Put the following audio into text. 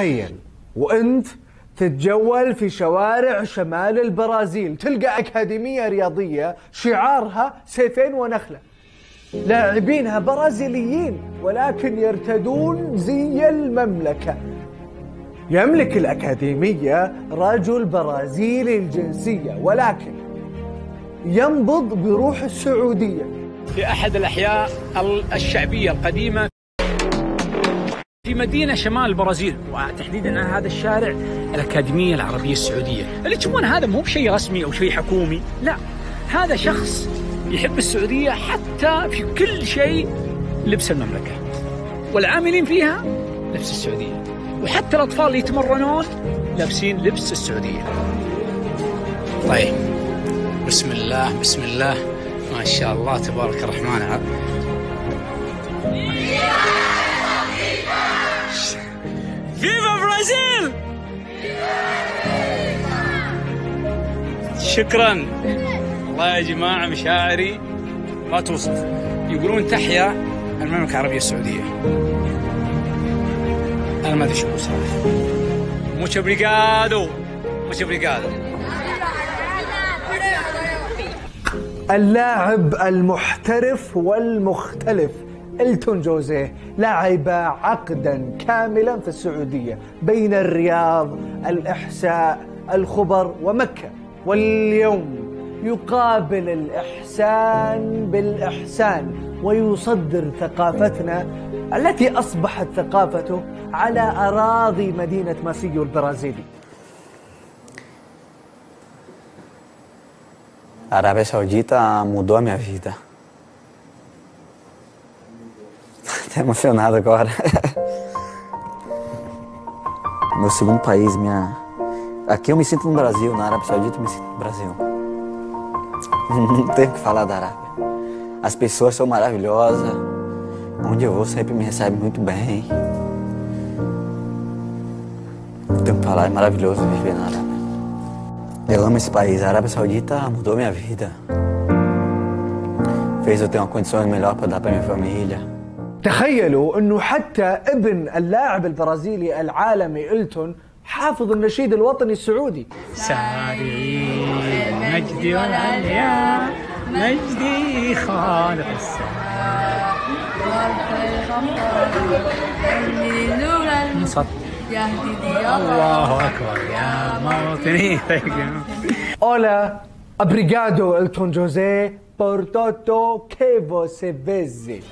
تخيل. وانت تتجول في شوارع شمال البرازيل. تلقى أكاديمية رياضية شعارها سيفين ونخلة. لاعبينها برازيليين ولكن يرتدون زي المملكة. يملك الأكاديمية رجل برازيلي الجنسية ولكن ينبض بروح السعودية. في أحد الأحياء الشعبية القديمة في مدينة شمال البرازيل وتحديدا هذا الشارع الأكاديمية العربية السعودية. اللي تشوفون هذا مو بشيء رسمي أو شيء حكومي لا. هذا شخص يحب السعودية حتى في كل شيء لبس المملكة والعاملين فيها لبس السعودية وحتى الأطفال اللي يتمرنون لابسين لبس السعودية. طيب. بسم الله بسم الله. ما شاء الله تبارك الرحمن. شكرا. والله يا جماعة مشاعري ما توصف. يقولون تحيا المملكة العربية السعودية. أنا ما أدري شو صراحة muito obrigado muito obrigado اللاعب المحترف والمختلف إلتون جوزيه لعب عقدا كاملا في السعودية بين الرياض الأحساء الخبر ومكة. واليوم يقابل الإحسان بالإحسان ويصدر ثقافتنا التي أصبحت ثقافته على أراضي مدينة ماسيو البرازيلي Arábia Saudita mudou a minha vida. Até emocionado agora. Meu segundo país, minha. Aqui eu me sinto no Brasil, na Arábia Saudita eu me sinto no Brasil. Não tenho o que falar da Arábia. As pessoas são maravilhosas. Onde eu vou sempre me recebe muito bem. Não tenho o que falar, é maravilhoso viver na Arábia. Eu amo esse país. A Arábia Saudita mudou minha vida. Fez eu ter uma condição melhor para dar para minha família. تخيلوا انه حتى ابن اللاعب البرازيلي العالمي التون حافظ النشيد الوطني السعودي. سارعي مجدي والعليا مجدي خالق السماء. الله أكبر يا موطني Elton José por todo que você fez.